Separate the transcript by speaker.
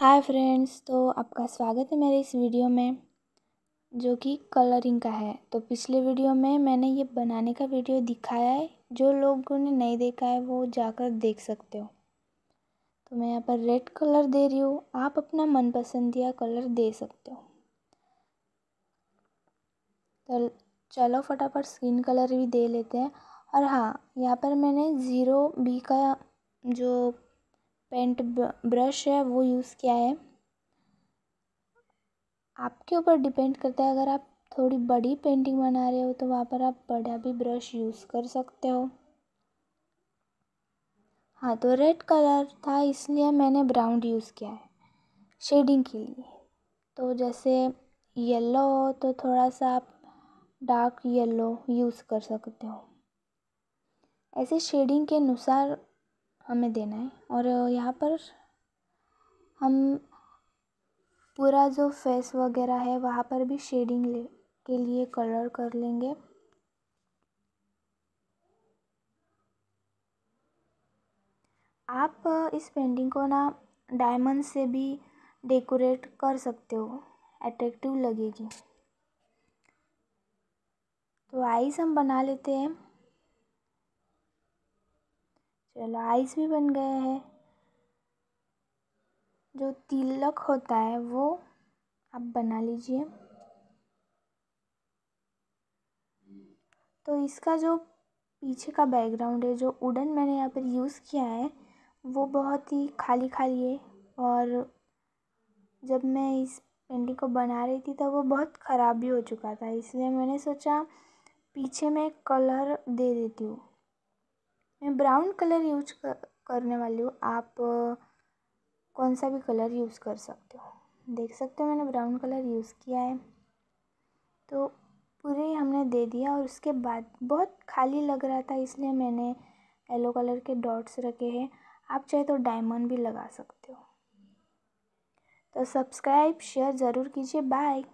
Speaker 1: Hi friends तो आपका स्वागत है मेरे इस वीडियो में, जो कि कलरिंग का है। तो पिछले वीडियो में मैंने ये बनाने का वीडियो दिखाया है, जो लोगों ने नहीं देखा है, वो जाकर देख सकते हो। तो मैं यहाँ पर रेड कलर दे रही हूँ, आप अपना मनपसंदिया कलर दे सकते हो। तो चलो फटाफट स्किन कलर भी दे लेते हैं। और हाँ यहाँ पर मैंने ज़ीरो बी का जो पेंट ब्रश है, वो यूज़ किया है। आपके ऊपर डिपेंड करता है, अगर आप थोड़ी बड़ी पेंटिंग बना रहे हो तो वहाँ पर आप बड़ा भी ब्रश यूज़ कर सकते हो। हाँ तो रेड कलर था, इसलिए मैंने ब्राउन यूज़ किया है, शेडिंग के लिए। तो जैसे येलो हो तो थोड़ा सा आप डार्क येलो यूज़ कर सकते हो। ऐसे शेडिंग के अनुसार हमें देना है। और यहाँ पर हम पूरा जो फेस वगैरह है, वहाँ पर भी शेडिंग ले, के लिए कलर कर लेंगे। आप इस पेंटिंग को ना डायमंड से भी डेकोरेट कर सकते हो। अट्रैक्टिव लगेगी। तो आइस हम बना लेते हैं। चलो आइस भी बन गए हैं। जो तिलक होता है, वो आप बना लीजिए। तो इसका जो पीछे का बैकग्राउंड है, जो उडन मैंने यहाँ पर यूज़ किया है, वो बहुत ही खाली खाली है। और जब मैं इस पेंटिंग को बना रही थी तो वो बहुत ख़राब भी हो चुका था। इसलिए मैंने सोचा, पीछे मैं कलर दे देती हूँ। मैं ब्राउन कलर यूज़ कर, करने वाली हूँ। आप कौन सा भी कलर यूज़ कर सकते हो। देख सकते हो मैंने ब्राउन कलर यूज़ किया है। तो पूरे हमने दे दिया और उसके बाद बहुत खाली लग रहा था इसलिए मैंने येलो कलर के डॉट्स रखे हैं। आप चाहे तो डायमंड भी लगा सकते हो। तो सब्सक्राइब शेयर ज़रूर कीजिए। बाय।